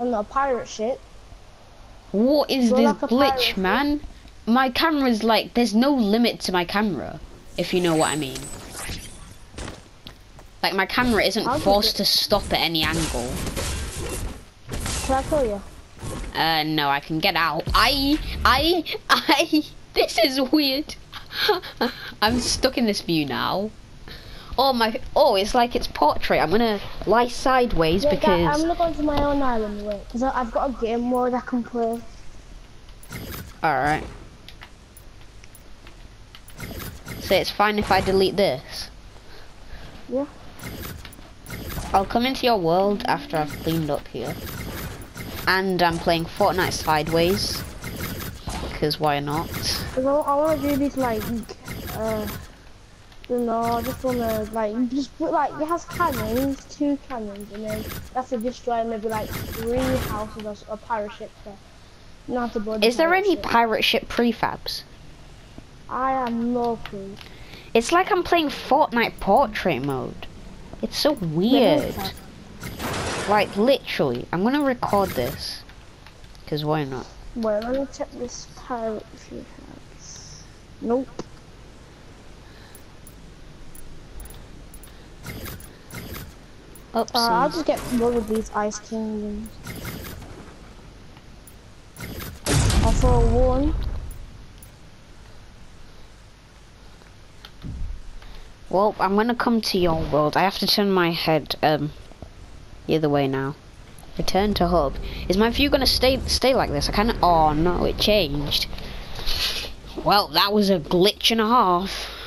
on a pirate ship. What is You're this like glitch, man? My camera's like, there's no limit to my camera, if you know what I mean. Like, my camera isn't did forced to stop at any angle. Can I kill you? Uh, no, I can get out. I, I, I, this is weird. I'm stuck in this view now. Oh my, oh, it's like it's portrait. I'm gonna lie sideways Yeah, that, I'm gonna go to my own island, wait, because I've got a game mode I can play. alright. So it's fine if I delete this. Yeah. I'll come into your world after I've cleaned up here. And I'm playing Fortnite sideways. Because why not? Cause I, I wanna do this like, uh, know, I just wanna like, just put like, it has cannons, two cannons, and then that's to destroy maybe like three houses or a pirate ship there. Have to build Is there any ship. pirate ship prefabs? I am no clue. It's like I'm playing Fortnite portrait mode. It's so weird. Like, literally. I'm gonna record this. Because why not? Wait, let me check this pirate has. Nope. Uh, I'll just get one of these ice kingdoms. I'll throw one. Well, I'm gonna come to your world. I have to turn my head um the other way now. Return to hub. Is my view gonna stay stay like this? I kinda oh no, it changed. Well, that was a glitch and a half.